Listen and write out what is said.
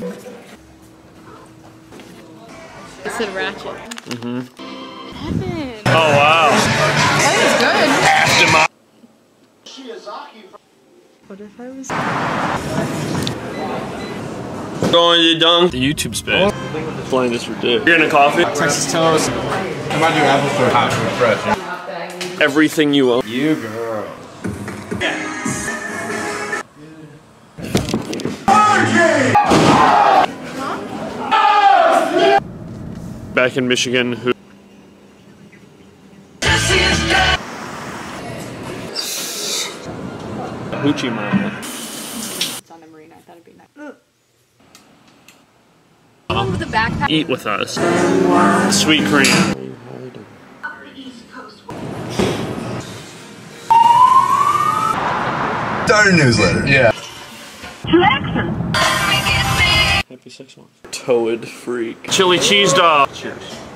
I said ratchet. Mm-hmm. Evan. Oh wow. That is good. What if I was... Going to dunk. The YouTube spin. Blind as for dick. You're gonna coffee? Texas toast. I might do apple for hot and fresh. Everything you own. You girl. Back in Michigan, who Hoochie Mama. It's on a marina. I thought it'd be nice. One with a backpack. Eat with us. Sweet cream. Start a newsletter. Yeah. Happy six months. Toad freak. Chili cheese dog. Cheers.